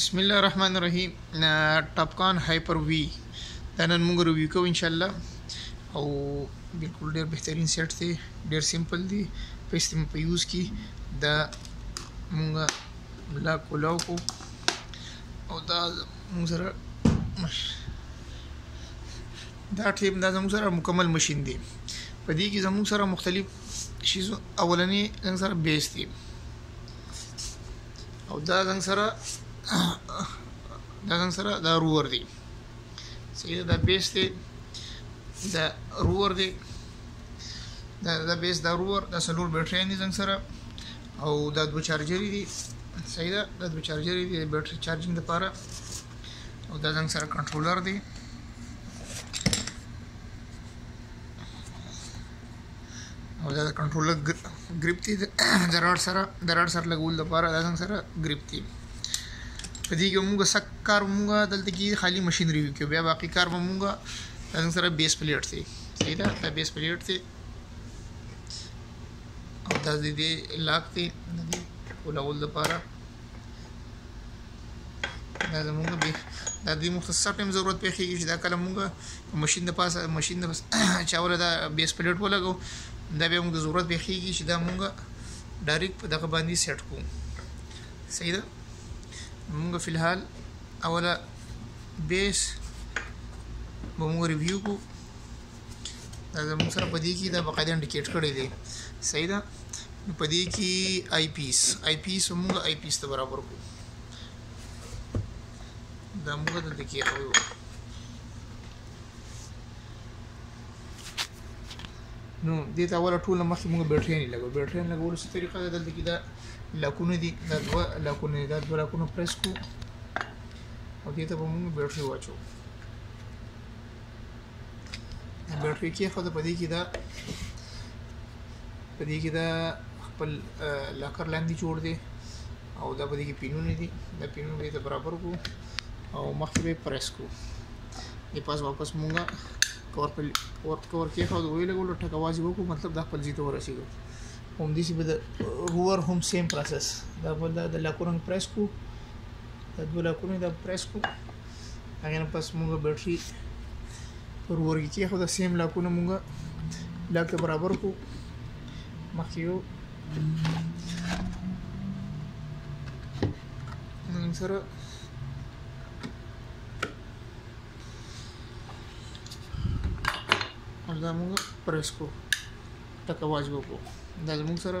بسم الله الرحمن الرحیم ټاپکان هایپر وی دا نن موږ ریویو کوو ان شاء الله او بالکل ډیر بهترین سیټ دی ډیر سیمپل دی په استعمال په یوز کې دا موږ بلا کولاو کو او دا موږ سره دا ټیپ دا زموږ سره مکمل ماشين دی په دې کې زموږ سره مختلف شیزو اولنې زموږ سره بیس دی او دا زنګ سره دا زنګ سره دا روور دی صحیح دا بیس دی دا روور دی دا دا بیس دا روور دا سلور بیټری دی زنګ سره او دا دو چارجر دی صحیح ده دا دوه چارجر دي د بیټري چارجینګ لپاره او دا زنګ سره کنټرولر دی او دا د کنټرولر ګریپ دی د راډ سره د راډ سره لګول لپاره دا څنګه سره ګریپ دی په دې کې موږ سک کار موږ دلته کې خالی ماشين ریویو کې بیا باقی کار به موږ څنګه سره بیس پلیټ دی صحیح ده دا بیس پلیټ دی او دا دې لاک دی د دې ولول لپاره دا زمونږ به دا دوی موږ ته څه ټایم ضرورت پېښېږي چې دا کله موږ ماشین د پاسه ماشین د چاوله دا بیس پلیټ ولګو دا بیا موږ د ضرورت پېښېږي چې دا موږ ډایرکټ په دغه باندې سیټ کوو صحیح ده موږ فی الحال اوله بیس به موږ ریویو کوو دا زموږ سره په دې کې دا بقاعده انډیکیټ کړی دی صحیح ده نو په دې کې آی پیس آی پیس موږ آی پیس ته برابر کو دا موږ دلته کې خو نو دې ته ولا ټول مخکې موږ بیټری نه لګو بیټری نه لګول څه طریقه ده دلته کې دا لکونه دي دا دوه لکونه دا دوه لکونه پریس کو او دې ته به موږ بیټری واچو بیټری کې خو د پدې کې دا پدې کې دا خپل لاکر لاندې جوړ دی او دا پدې کې پینونه دي دا پینونه به ته برابر کو او مخکې به پریس کو د پاس واپس مونږه کور په کور کور کې خو وی لګول ټک आवाज وکړو مطلب دا خپل ځای ته ورسېږو هم دې چې به د روور هم سیم پروسس دا بل د لاکرون پریس کو د دوه لاکرون دا پریس کو هغه نه پس موږ بیټری پر ورګي کې خو د سیم لاکونه موږ لاک برابر کو مخیو نن سره دا موږ پرس کو ټکواج وکړو دا موږ سره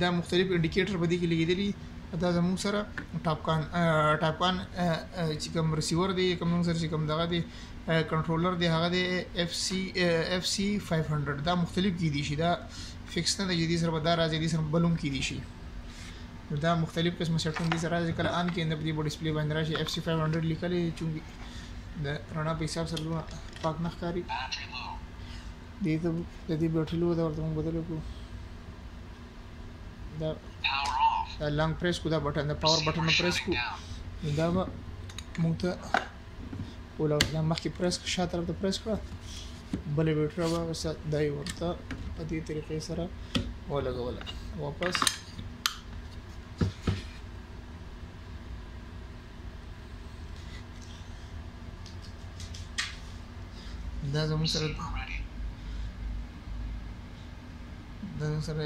دا مختلف انډیکیټر په دې کې لګیدلی دا زموږ سره ټاپکان ټاپکان چې کوم ریسیور دی کوم موږ سره چې کوم دغه دی کنټرولر دی هغه دی اف سی اف سی 500 دا مختلف کې دي شي دا فکس نه دی جدي سره به دا راځي دي سره بلوم کې دي شي نو دا مختلف قسم سیټینګ دي سره کله ان کې اندر دې په ډسپلی باندې راشي اف سی 500 لیکلې چې د رڼا په حساب سره پاک نه ښکاري دې ته د دې بیټري لوګو ته ورته موږ بدل کړو دا دا لانګ پریس کو دا بټن دا پاور بټن نو پریس کو دا به موږ ته ولاړ دا مخکې پریس کړه شاته طرف ته پریس کړه بلې بیټري به اوس دا یې ورته په دې طریقې سره ولګوله واپس دا زموږ سره دا زموږ سره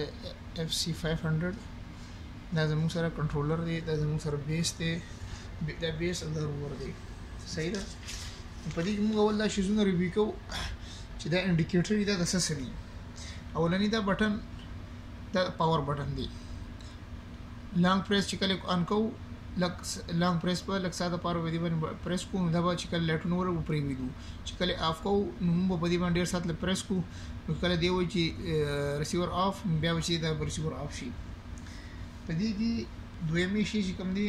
اف سی 500 دا زموږ سره کنټرولر دی دا زموږ سره بیس دی دا بیس او دا روور دی صحیح ده په دې کې موږ اول دا شیزونه ریویو کوو چې دا انډیکیټر دا د څه سره اولنی دا بټن دا پاور بټن دی لانګ پریس چې کله ان کو لک لانګ پریس په لک ساده پاره ودی باندې پریس کو نو دا به چې کله لټون ور و پری ویدو چې کله اف کو نو موږ په دې باندې ډیر سات لپریس کو نو کله دی وای چې ریسیور اف بیا چې دا ریسیور اف شي په دې کې دویمه شي چې کوم دی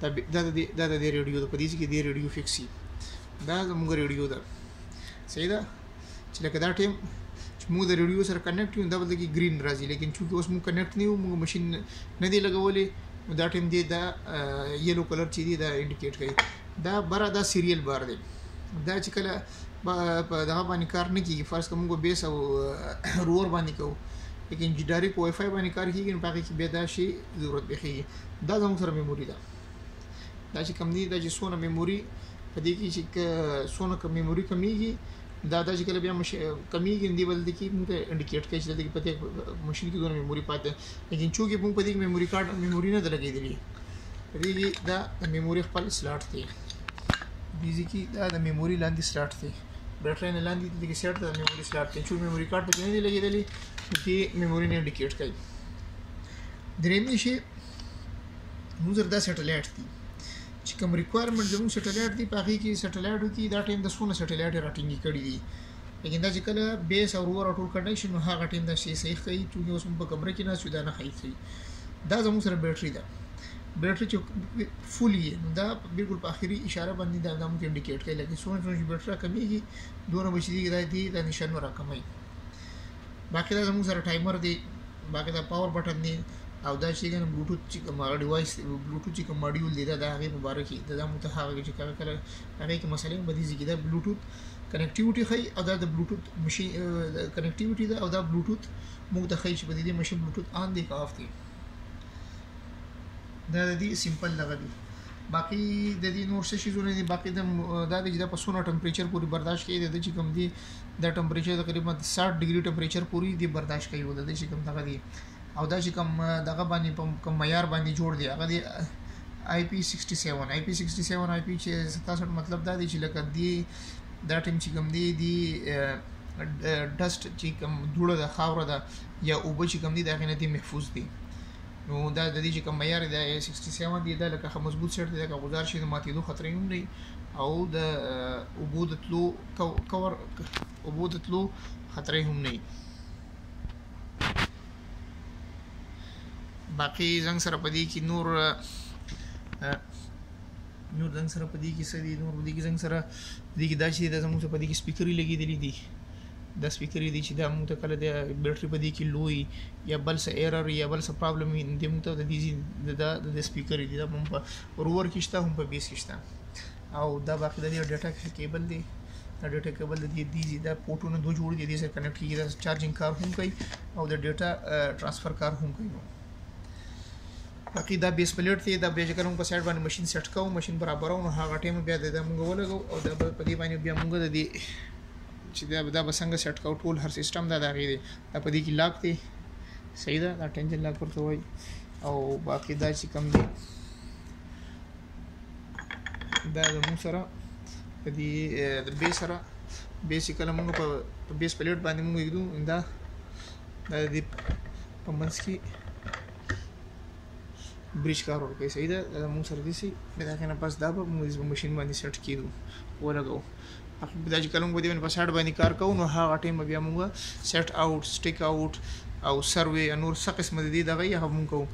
دا دا د دا د ریډیو د پدیس کې د ریډیو فکس شي دا زموږ ریډیو ده صحیح ده چې لکه دا ټیم چې موږ د ریډیو سره کنیکټ یو دا بدل کې گرین راځي لیکن چې اوس موږ کنیکټ نه یو موږ ماشين نه دی لګولې دا ټیم دی دا یلو کلر چې دی دا انډیکیټ کوي دا بره دا سیریل بار دی دا چې کله په دغه باندې کار نه کیږي فرض کوم موږ بیس او رور باندې کوو لیکن چې ډایرکټ وای فای باندې کار کیږي نو پکې کې به دا شی ضرورت بخیږي دا زموږ سره میموري ده دا چې کم دی دا چې سونه میموري په دې کې چې سونه کم میموري کمیږي دا د چې کله بیا مش کمیږي دی بل د کې موږ انډیکیټ کوي چې د کې پته ماشين کې دونه میموري پاتې لیکن چې موږ په دې کې میموري کارت میموري نه لګېدلې دې کې دا د میموري خپل سلاټ دی دې کې دا د میموري لاندې سلاټ دی بیټری نه لاندې د کې سیټ د میموري سلاټ دی چې میموري کارت پکې نه دی لګېدلې چې میموري نه انډیکیټ کوي درېمې شي موږ دا سټلایټ دي چې کوم ریکوایرمنټ زموږ سټلایټ دي په هغه کې سټلایټو کې دا ټیم د سونه سټلایټ راټینګي کړی دي لیکن دا چې کله بیس او روور ټول کنیکشن نو هغه ټیم دا شي صحیح کوي چې اوس موږ په کمره کې نه شو دا نه خای کوي دا زموږ سره بیټری ده بیټری چې فول یې نو دا بالکل په اخري اشاره باندې دا زموږ انډیکیټ کوي لکه څونه چې بیټری کمیږي دوه بچیږي دا دی دا نشانه راکمي باقي دا زموږ سره ټایمر دی باقي دا پاور بټن دی او دا چې ګنه بلوټوث چې کوم هغه ډیوایس بلوټوث چې کوم ماډیول دی دا د هغې په باره کې د دا مو ته هغه چې کله کله هغې کې مسلې هم بدیږي چې دا بلوټوث کنیکټیوټي ښي او دا د بلوټوث ماشين کنیکټیوټي ده او دا بلوټوث موږ ته ښي چې په دې ماشين بلوټوث آن دی که آف دی دا د دې سیمپل لغه دی باقي د دې نور څه شي زونه دي باقي د دا د جدا په سونه ټمپریچر پورې برداشت کوي د چې کوم دي دا ټمپریچر تقریبا 60 ډیګري ټمپریچر پورې دی برداشت کوي او د دې کوم دغه دی او دا چې کوم دغه باندې په کوم معیار باندې جوړ دی هغه دی آی پی 67 آی پی 67 آی پی چې 67 مطلب دا دی چې لکه دی دا ټیم چې کوم دی دی ډست چې کوم دوړه د خاور ده یا اوب چې کوم دی دا غنه دی محفوظ دی نو دا د دې چې کوم معیار دی 67 دی دا لکه مضبوط سیټ دی دا غوډار شي د ماتېدو خطرې هم نه او د اوبو د تلو کور اوبو ته تلو خطرې هم نه باقي زنګ سره پدې کې نور نور زنګ سره پدې کې سړي نور پدې کې زنګ سره دې کې دا چې دا زموږ پدې کې سپیکرې لګېدلې دي دا سپیکرې دي چې دا موږ ته کله د بیټري پدې کې لوی یا بل څه ایرر یا بل څه پرابلم وي دې موږ ته د دې د د سپیکرې دي دا هم په رور کې شته هم په بیس کې شته او دا باقي د دې ډیټا کیبل دی دا ډیټا کیبل د دې دی دا پورټونه دوه جوړ دي دې سره کنیکټ کیږي دا چارجینګ کار هم کوي او د ډیټا ترانسفر کار هم کوي نو باقي دا بیس پلیټ دی دا بیا چې کوم په سایډ باندې ماشين سیټ کوو ماشين برابرو نو هغه ټیم بیا د موږ ولګو او دا په دې باندې بیا موږ د دې چې دا دا به څنګه سیټ کوو ټول هر سیستم دا دا غي دی دا په دې کې لاک دی صحیح ده دا ټینجن لاک ورته وایي او باقي دا چې کوم دی دا زموږ سره په دې د بې سره بې چې کله موږ په په بیس پلیټ باندې موږ یږدو دا دا دې په منځ کې بریج کار ورکوي صحیح ده دا موږ سره دي سي بیا دا کنه پس دا به موږ په ماشين باندې سیټ کیدو ولګو دا چې کله موږ دې په سایډ باندې کار کوو نو هغه ټیم بیا موږ سیټ اوټ سټیک اوټ او سروي نور څه قسم دي دغه یې هم موږ کوو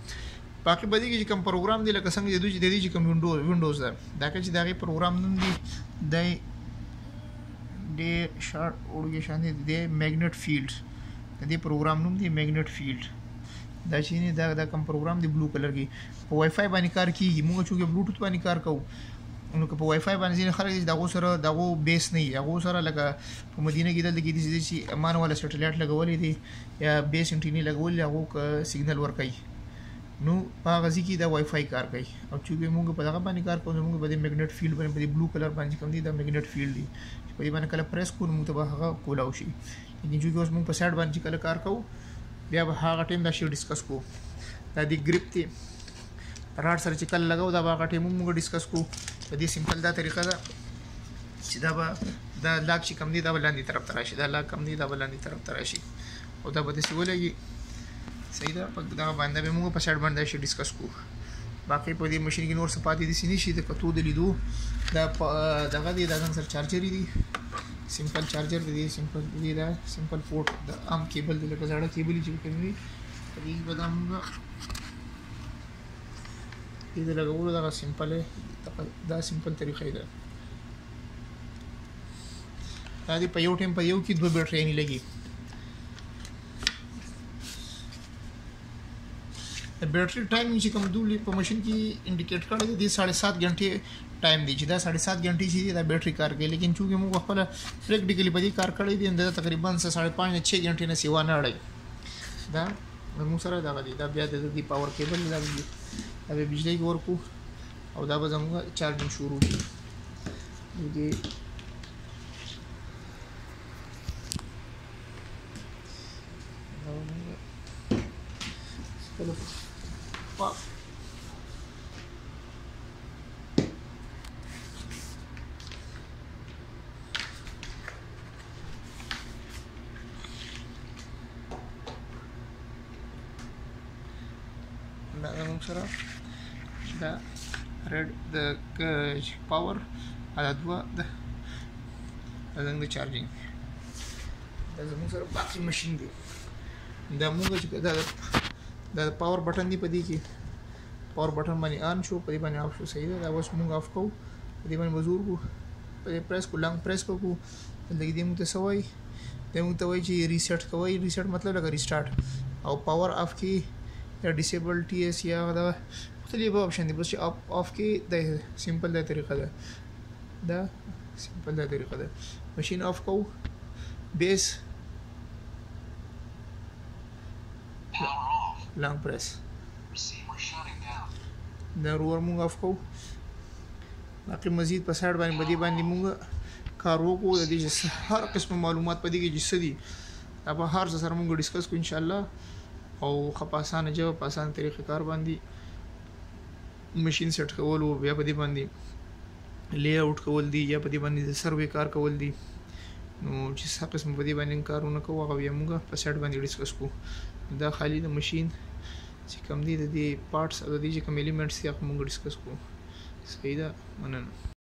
باقی په دې کې چې کوم پروګرام دی لکه څنګه چې دوی چې دی چې کوم وینډوز وینډوز ده دا کې چې دا غي پروګرام نوم دی د د شارټ اورګه شان دی د میګنټ فیلډ د دې پروګرام نوم دی میګنټ فیلډ دا چې نه دا دا کوم پروګرام دی بلو کلر کې په وای فای باندې کار کیږي موږ چې بلوټوث باندې کار کوو نو که په وای فای باندې ځینې خلک دغه سره دغه بیس نه هغه سره لکه په مدینه کې دلته کې دي چې امانواله سټلایټ لګولې دي یا بیس انټینی لګول یا غو سیګنل ور کوي نو په غزي کې دا وای فای کار کوي او چې به موږ په دغه باندې کار کوو موږ به د میګنیټ فیلډ باندې په بلو کلر باندې کوم دی دا میګنیټ فیلډ دی چې په دې باندې کله پریس کوو موږ ته به هغه کولاو شي لیکن چې اوس موږ په سایډ باندې کله کار کوو بیا به هغه ټیم دا شی ډیسکس کوو دا دی ګریپ دی راډ سره چې کله لګاو دا به هغه ټیم موږ ډیسکس کوو په دې سمپل دا طریقه ده چې دا به دا لاک چې کم دی دا به لاندې طرف ته راشي دا لاک کم دی دا به لاندې طرف ته راشي او دا به داسې ولګي صحیح ده په دغه باندې به موږ په سایډ باندې شي ډیسکس کوو باقي په دې ماشين کې نور څه پاتې دي چې نشي د کتو د لیدو دا دغه دی دا سر چارجر دی سمپل چارجر دی سمپل دی دا سمپل پورټ د عام کیبل دی لکه زړه کیبل چې کوي په دې بدامه دې د لګولو دغه سمپل دا سمپل طریقه ده دا دې په یو ټیم په یو کې دوه بیټرۍ نه لګي د بیټرۍ ټایم چې کوم دوی په ماشين کې انډیکیټ کړی دی 7.5 غنټه ټایم دی چې دا 7.5 غنټه چې دا بیټرۍ کار کوي لیکن چې موږ خپل پریکټیکلی په دې کار کړی دی دا تقریبا 5.5 6 غنټه نه سیوا نه اړي دا زموږ سره دغه دی دا بیا د دې پاور کیبل دا دی دا به بجلی کې ورکو او دا به زموږ چارجینګ شروع کی نو دې Hello. Wow. دا موږ سره دا ریډ د پاور دا دوه د زموږ چارجینګ دا زموږ سره باقي ماشين دی دا موږ چې دا د پاور بټن دی په دې کې پاور بټن باندې آن شو په دې باندې آف شو صحیح ده دا اوس موږ آف کوو په دې باندې وزور کو په دې پریس کو لنګ پریس کو دلته کې دې موږ ته څه وایي دې موږ ته وایي چې ریسیټ کوي ریسیټ مطلب لکه ریسټارټ او پاور آف کې یا ډیسیبل ټي ایس یا دا مختلف آپشن دي بس چې آف آف کې د سیمپل دا طریقه ده دا سیمپل دا طریقه ده ماشین آف کوو بیس لانګ پریس دا ورور موږ اف کو باقي مزید په سایډ باندې بدی باندې موږ کار وکړو د دې هر قسم معلومات په دې کې جسه دي دا په هر څه سره موږ ډیسکس کو ان شاء الله او خپاسانه جو په اسانه طریقې کار باندې ماشين سیټ کول او بیا په دې باندې لې اوټ کول دي یا په دې باندې د سروې کار کول دي نو چې څه قسم په دې باندې کارونه کوو هغه بیا موږ په سایټ باندې ډیسکس کوو دا خالی د ماشین چې کوم دی د دې پارټس او د دې چې کوم الیمنټس یې هغه موږ ډیسکس کوو صحیح ده مننه